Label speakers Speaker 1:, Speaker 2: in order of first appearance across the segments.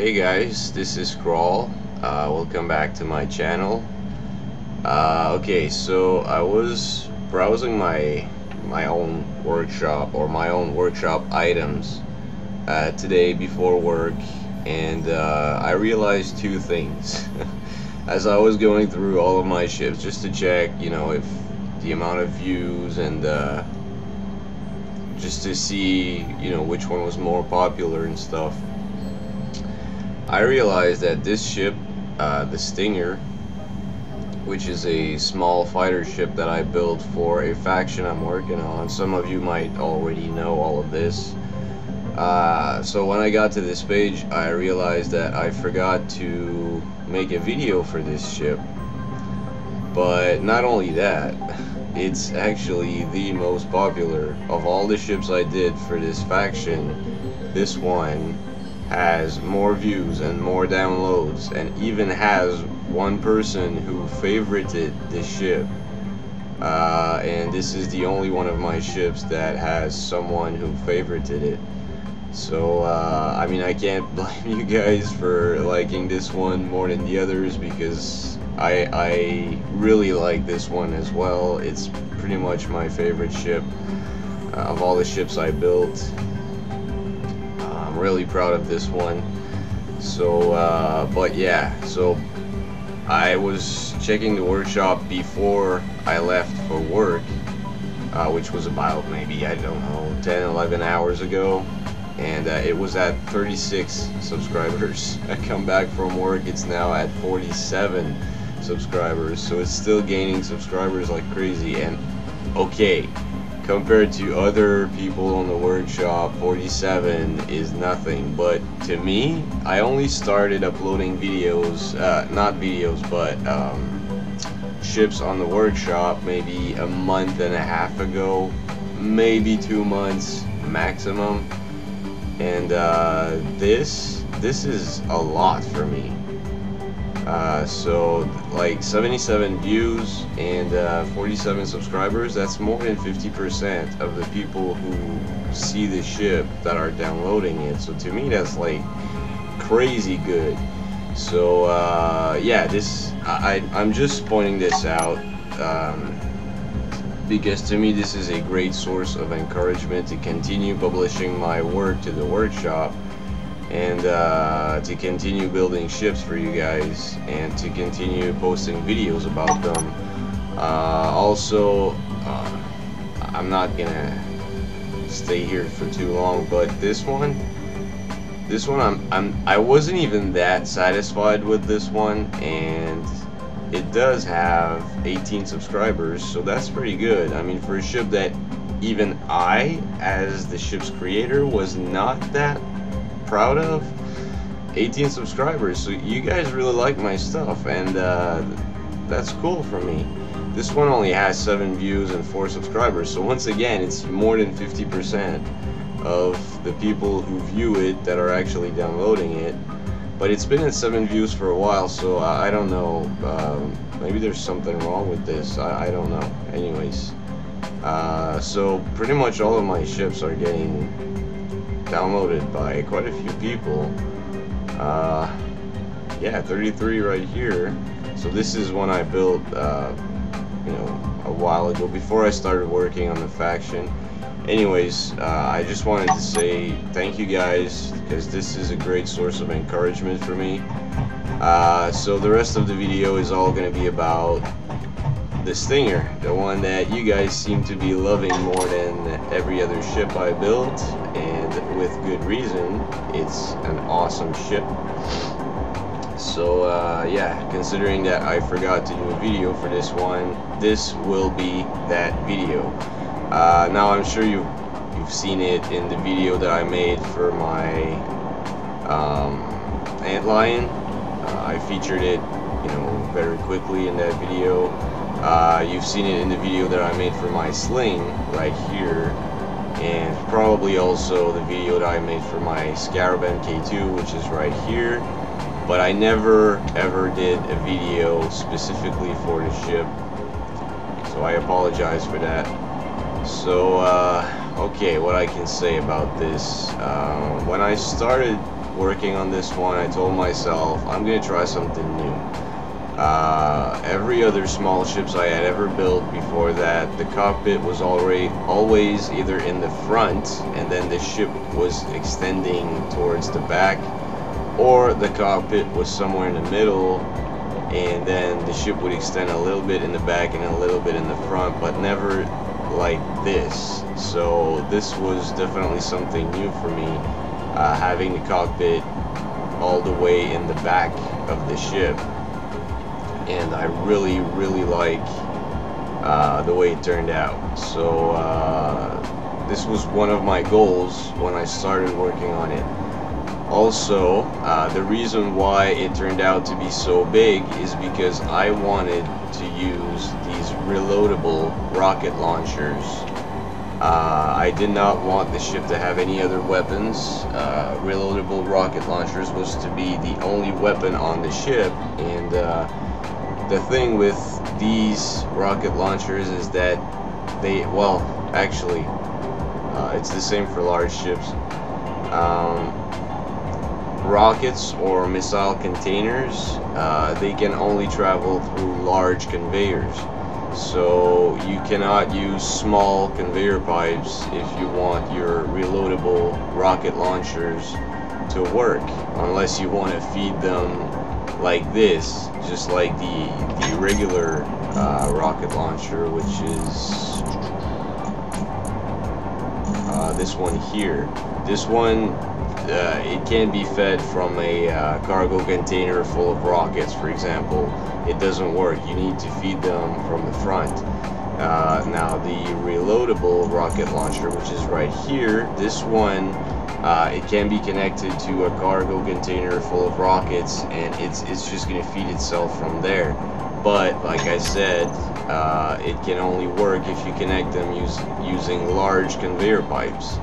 Speaker 1: hey guys, this is Krawll. Uh, welcome back to my channel. Uh, okay, so I was browsing my my own workshop or my own workshop items uh, today before work, and uh, I realized two things as I was going through all of my ships just to check, you know, if the amount of views and uh, just to see, you know, which one was more popular and stuff. I realized that this ship, uh, the Stinger, which is a small fighter ship that I built for a faction I'm working on. Some of you might already know all of this. Uh, so when I got to this page, I realized that I forgot to make a video for this ship. But not only that, it's actually the most popular of all the ships I did for this faction. This one has more views and more downloads and even has one person who favorited this ship uh, and this is the only one of my ships that has someone who favorited it. So uh, I mean I can't blame you guys for liking this one more than the others because I, I really like this one as well. It's pretty much my favorite ship uh, of all the ships I built really proud of this one. So, uh, but yeah, so I was checking the workshop before I left for work, uh, which was about maybe, I don't know, 10, 11 hours ago. And uh, it was at 36 subscribers. I come back from work, it's now at 47 subscribers. So it's still gaining subscribers like crazy. And okay, compared to other people on the workshop 47 is nothing. But to me I only started uploading videos uh, not videos but um, ships on the workshop maybe a month and a half ago maybe two months maximum. And uh, this this is a lot for me uh, so like 77 views and uh, 47 subscribers that's more than 50% of the people who see the ship that are downloading it. So to me that's like crazy good. So uh, yeah this I, I'm just pointing this out um, because to me this is a great source of encouragement to continue publishing my work to the workshop and uh, to continue building ships for you guys and to continue posting videos about them. Uh, also uh, I'm not gonna stay here for too long but this one this one I'm, I'm I wasn't even that satisfied with this one and it does have 18 subscribers so that's pretty good. I mean for a ship that even I as the ship's creator was not that proud of? 18 subscribers so you guys really like my stuff and uh, that's cool for me. This one only has 7 views and 4 subscribers so once again it's more than 50% of the people who view it that are actually downloading it. But it's been at 7 views for a while so I, don't know um, maybe there's something wrong with this I, I don't know. Anyways uh, so pretty much all of my ships are getting downloaded by quite a few people. Uh, yeah, 33 right here. So this is one I built, uh, you know, a while ago before I started working on the faction. Anyways, uh, I just wanted to say thank you guys because this is a great source of encouragement for me. Uh, so the rest of the video is all going to be about the Stinger, the one that you guys seem to be loving more than every other ship I built, with good reason. It's an awesome ship. So uh, yeah, considering that I forgot to do a video for this one, this will be that video. Uh, now I'm sure you you've seen it in the video that I made for my um, Antlion. Uh, I featured it, you know, very quickly in that video. Uh, you've seen it in the video that I made for my sling right here and probably also the video that I made for my Scarab MK2 which is right here. But I never ever did a video specifically for the ship. So I apologize for that. So uh, okay what I can say about this uh, when I started working on this one, I told myself, I'm to try something new. Uh, every other small ships I had ever built before that, the cockpit was already always either in the front and then the ship was extending towards the back, or the cockpit was somewhere in the middle and then the ship would extend a little bit in the back and a little bit in the front, but never like this. So this was definitely something new for me, uh, having the cockpit all the way in the back of the ship. And I really, really like uh, the way it turned out. So uh, this was one of my goals when I started working on it. Also, uh, the reason why it turned out to be so big is because I wanted to use these reloadable rocket launchers. Uh, I did not want the ship to have any other weapons. Uh, reloadable rocket launchers was to be the only weapon on the ship, and uh, the thing with these rocket launchers is that they, well, actually, uh, it's the same for large ships. Um, rockets or missile containers, uh, they can only travel through large conveyors. So you cannot use small conveyor pipes if you want your reloadable rocket launchers to work, unless you want to feed them like this, just like the, the regular uh, rocket launcher, which is uh, this one here. This one uh, it can be fed from a uh, cargo container full of rockets, for example. It doesn't work. You need to feed them from the front. Uh, now the reloadable rocket launcher, which is right here, this one, uh, it can be connected to a cargo container full of rockets, and it's it's just going to feed itself from there. But like I said, uh, it can only work if you connect them use, using large conveyor pipes.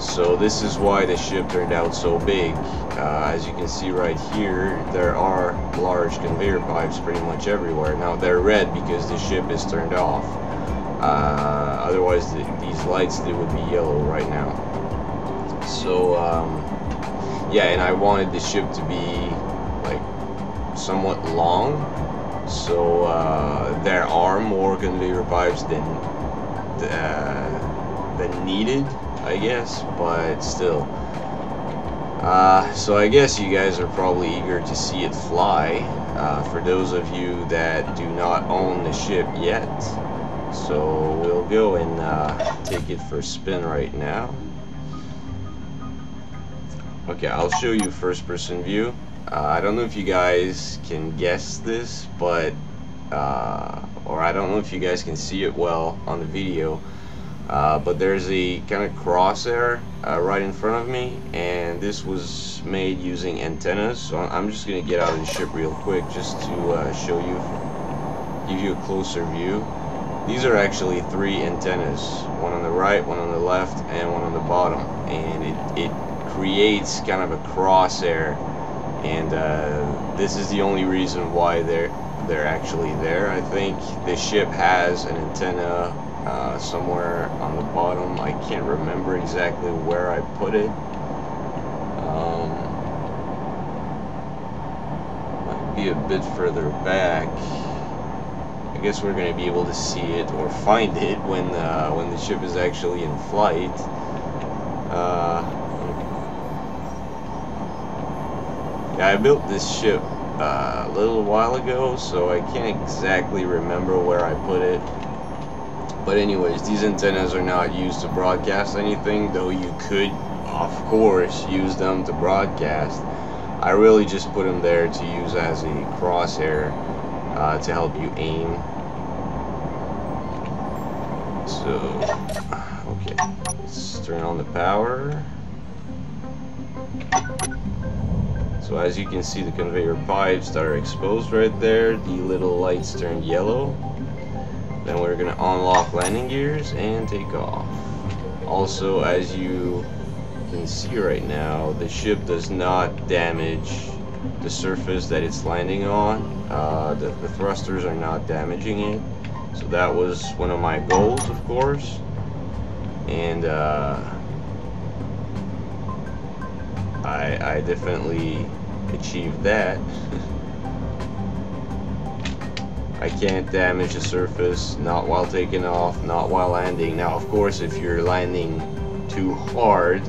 Speaker 1: So this is why the ship turned out so big. Uh, as you can see right here, there are large conveyor pipes pretty much everywhere. Now they're red because the ship is turned off. Uh, otherwise the, these lights they would be yellow right now. So um, yeah, and I wanted the ship to be like somewhat long. So uh, there are more conveyor pipes than uh, than needed I guess, but still. Uh, so I guess you guys are probably eager to see it fly, uh, for those of you that do not own the ship yet. So we'll go and uh, take it for a spin right now. Okay, I'll show you first person view. Uh, I don't know if you guys can guess this, but, uh, or I don't know if you guys can see it well on the video, uh, but there's a kind of crosshair uh, right in front of me and this was made using antennas so I'm just gonna get out of the ship real quick just to uh, show you give you a closer view these are actually three antennas one on the right one on the left and one on the bottom and it, it creates kind of a crosshair and uh, this is the only reason why they're they're actually there I think the ship has an antenna uh, somewhere on the bottom. I can't remember exactly where I put it. Um, might be a bit further back. I guess we're to be able to see it or find it when uh, when the ship is actually in flight. Uh, yeah, I built this ship uh, a little while ago, so I can't exactly remember where I put it. But anyways, these antennas are not used to broadcast anything, though you could, of course, use them to broadcast. I really just put them there to use as a crosshair uh, to help you aim. So, okay, let's turn on the power. So as you can see the conveyor pipes that are exposed right there, the little lights turned yellow. Then we're going to unlock landing gears and take off. Also, as you can see right now, the ship does not damage the surface that it's landing on. Uh, the, the thrusters are not damaging it. So that was one of my goals, of course. And uh, I, I definitely achieved that. I can't damage the surface, not while taking off, not while landing. Now, of course, if you're landing too hard,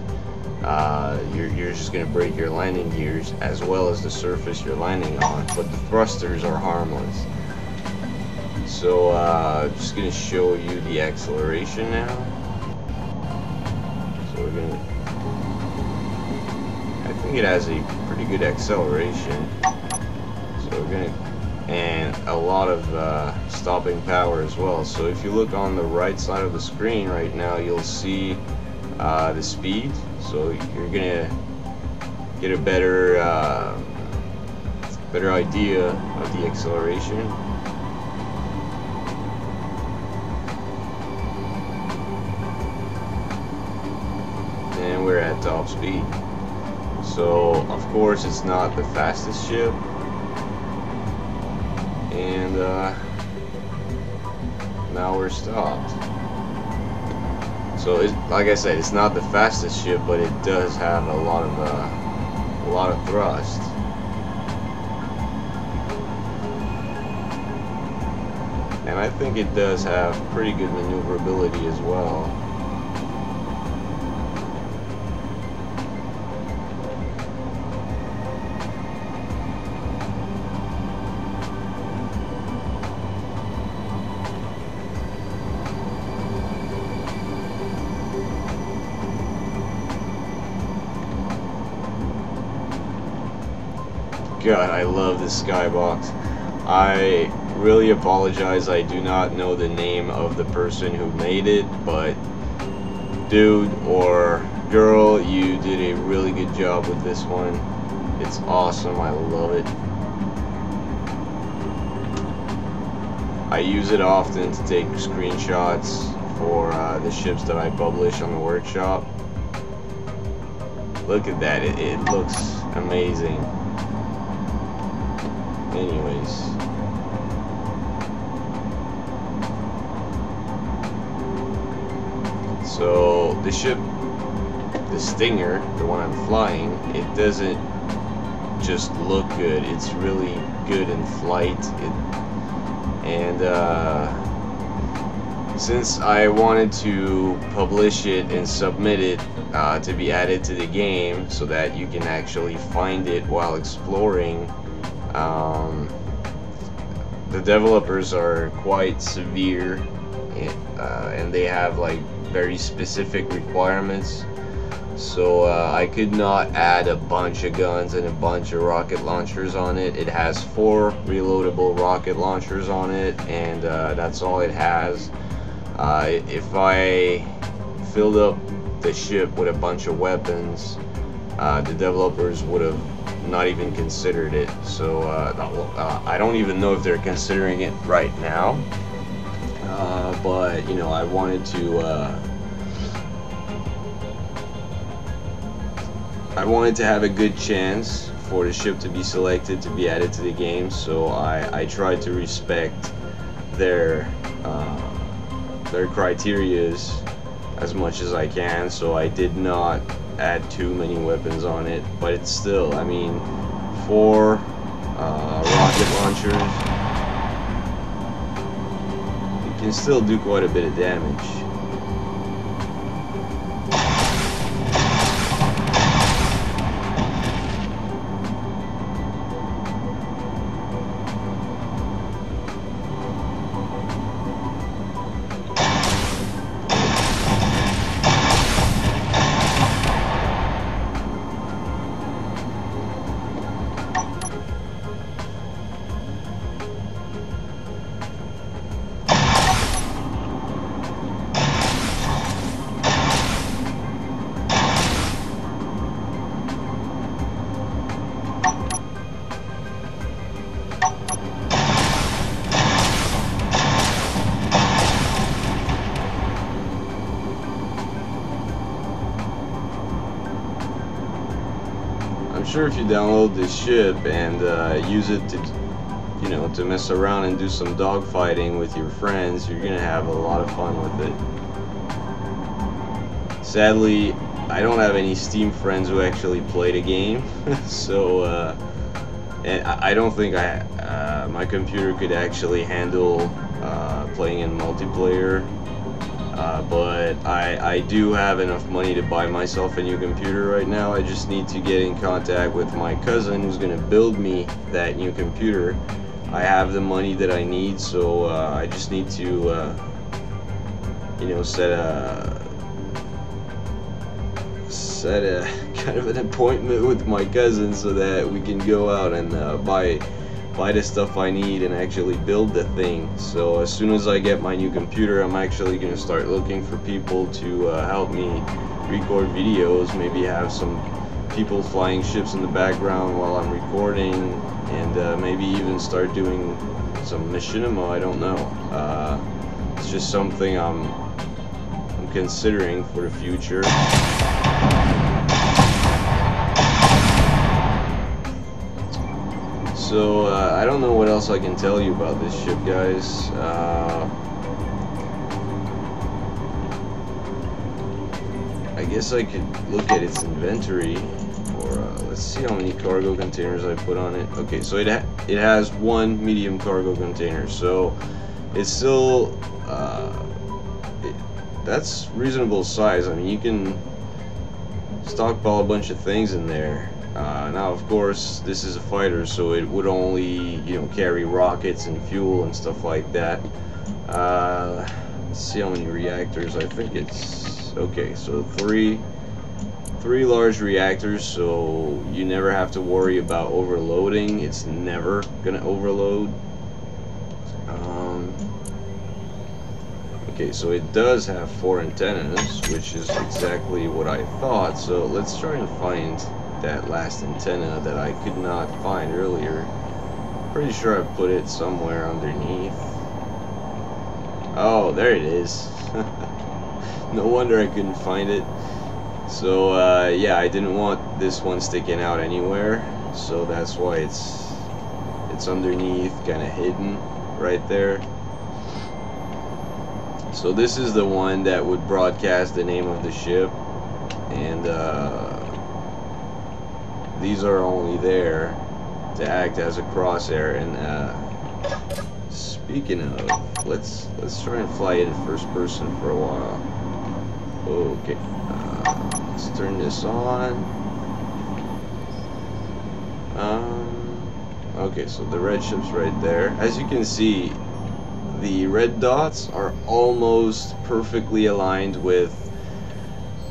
Speaker 1: uh, you're, you're just going to break your landing gears as well as the surface you're landing on, but the thrusters are harmless. So, uh, just going to show you the acceleration now. So we're going to... I think it has a good acceleration. So we're to and a lot of uh, stopping power as well. So if you look on the right side of the screen right now, you'll see uh, the speed. So you're gonna get a better uh, better idea of the acceleration. And we're at top speed. So of course it's not the fastest ship, and uh, now we're stopped. So, it, like I said, it's not the fastest ship, but it does have a lot of uh, a lot of thrust. And I think it does have pretty good maneuverability as well. God, I love this skybox. I really apologize. I do not know the name of the person who made it, but dude or girl, you did a really good job with this one. It's awesome. I love it. I use it often to take screenshots for uh, the ships that I publish on the workshop. Look at that. It, it looks amazing anyways. So the ship, the Stinger, the one I'm flying, it doesn't just look good. It's really good in flight. It, and uh, since I wanted to publish it and submit it uh, to be added to the game so that you can actually find it while exploring um, the developers are quite severe uh, and they have like very specific requirements. So uh, I could not add a bunch of guns and a bunch of rocket launchers on it. It has four reloadable rocket launchers on it and uh, that's all it has. Uh, if I filled up the ship with a bunch of weapons uh, the developers would have not even considered it. So uh, uh, I don't even know if they're considering it right now. Uh, but you know, I wanted to. Uh, I wanted to have a good chance for the ship to be selected to be added to the game, so I, I tried to respect their uh, their criterias as much as I can. So I did not add too many weapons on it, but it's still, I mean, four uh, rocket launchers, you can still do quite a bit of damage. Sure if you download this ship and uh, use it to, you know, to mess around and do some dogfighting with your friends, you're gonna have a lot of fun with it. Sadly, I don't have any Steam friends who actually play the game, so uh, and I don't think I uh, my computer could actually handle uh, playing in multiplayer. Uh, but I, I do have enough money to buy myself a new computer right now. I just need to get in contact with my cousin who's going to build me that new computer. I have the money that I need, so uh, I just need to, uh, you know, set a set a kind of an appointment with my cousin so that we can go out and uh, buy buy the stuff I need and actually build the thing. So as soon as I get my new computer, I'm actually going to start looking for people to uh, help me record videos, maybe have some people flying ships in the background while I'm recording, and uh, maybe even start doing some machinima, I don't know. Uh, it's just something I'm, I'm considering for the future. So, uh, I don't know what else I can tell you about this ship, guys. Uh, I guess I could look at its inventory, or uh, let's see how many cargo containers I put on it. Okay, so it, ha it has one medium cargo container, so it's still, uh, it, that's reasonable size. I mean, you can stockpile a bunch of things in there. Uh, now, of course, this is a fighter, so it would only, you know, carry rockets and fuel and stuff like that. Uh, let's see how many reactors. I think it's okay. So three, three large reactors. So you never have to worry about overloading. It's never gonna overload. Um, okay, so it does have four antennas, which is exactly what I thought. So let's try and find that last antenna that I could not find earlier. Pretty sure I put it somewhere underneath. Oh, there it is. no wonder I couldn't find it. So, uh, yeah, I didn't want this one sticking out anywhere. So that's why it's it's underneath, kind of hidden right there. So this is the one that would broadcast the name of the ship. And, uh, these are only there to act as a crosshair. And uh, speaking of let's let's try and fly in first person for a while. Okay uh, let's turn this on. Um, okay so the red ship's right there. As you can see the red dots are almost perfectly aligned with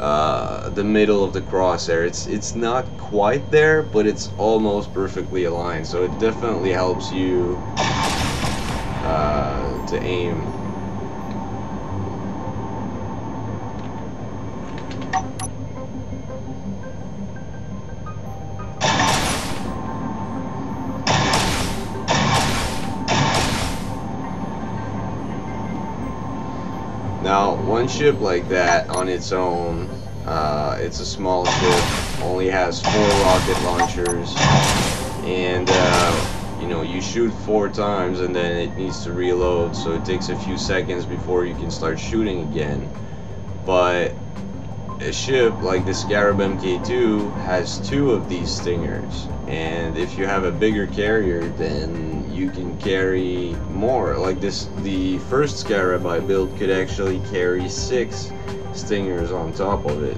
Speaker 1: uh, the middle of the crosshair. It's it's not quite there, but it's almost perfectly aligned. So it definitely helps you uh, to aim. One ship like that on its own, uh, it's a small ship, only has four rocket launchers, and uh, you know, you shoot four times and then it needs to reload, so it takes a few seconds before you can start shooting again. But a ship like the Scarab Mk2 has two of these stingers, and if you have a bigger carrier, then you can carry more. Like this, the first Scarab I built could actually carry six stingers on top of it.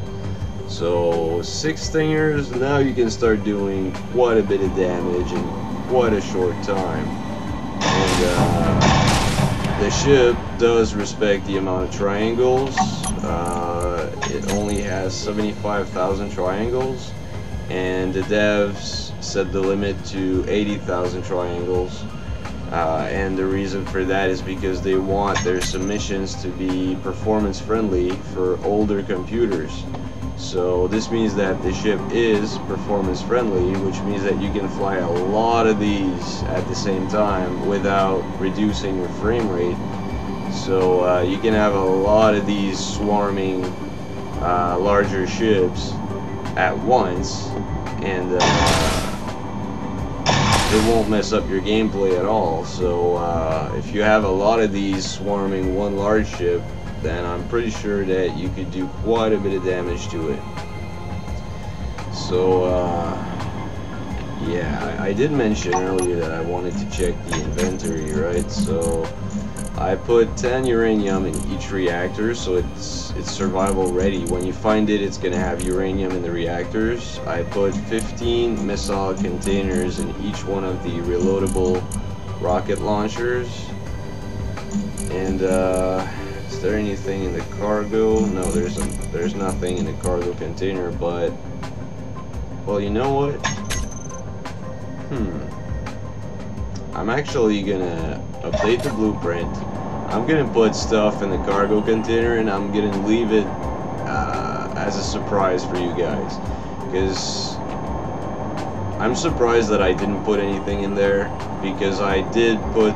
Speaker 1: So six stingers, now you can start doing quite a bit of damage in quite a short time. And uh, the ship does respect the amount of triangles. Uh, it only has 75,000 triangles and the devs set the limit to 80,000 triangles. Uh, and the reason for that is because they want their submissions to be performance friendly for older computers. So this means that the ship is performance friendly, which means that you can fly a lot of these at the same time without reducing your frame rate. So uh, you can have a lot of these swarming uh, larger ships at once and uh, it won't mess up your gameplay at all so uh, if you have a lot of these swarming one large ship then I'm pretty sure that you could do quite a bit of damage to it so uh, yeah, I, I, did mention earlier that I wanted to check the inventory, right? So I put 10 uranium in each reactor, so it's it's survival ready. When you find it, it's gonna have uranium in the reactors. I put 15 missile containers in each one of the reloadable rocket launchers. And uh, is there anything in the cargo? No, there's a, there's nothing in the cargo container, but well, you know what? Hmm. I'm actually gonna update the blueprint. I'm gonna put stuff in the cargo container and I'm gonna leave it uh, as a surprise for you guys. Because I'm surprised that I didn't put anything in there because I did put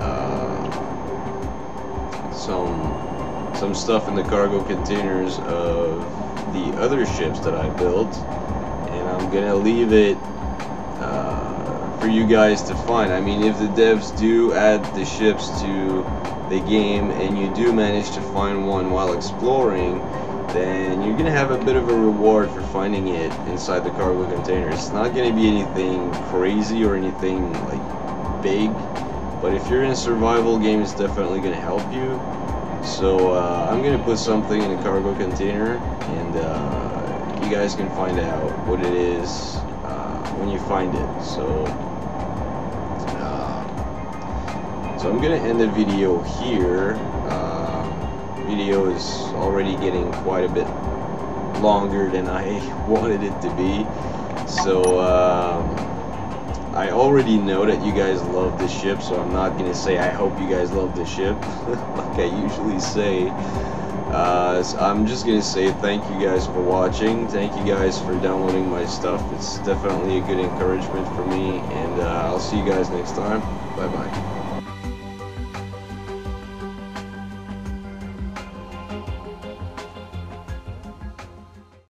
Speaker 1: uh, some some stuff in the cargo containers of the other ships that I built and I'm gonna leave it for you guys to find. I mean, if the devs do add the ships to the game and you do manage to find one while exploring, then you're gonna have a bit of a reward for finding it inside the cargo container. It's not gonna be anything crazy or anything like big, but if you're in a survival game, it's definitely gonna help you. So uh, I'm gonna put something in a cargo container, and uh, you guys can find out what it is uh, when you find it. So. So I'm gonna end the video here. Uh, video is already getting quite a bit longer than I wanted it to be. So um, I already know that you guys love the ship, so I'm not gonna say I hope you guys love the ship, like I usually say. Uh, so I'm just gonna say thank you guys for watching. Thank you guys for downloading my stuff. It's definitely a good encouragement for me, and uh, I'll see you guys next time. Bye bye.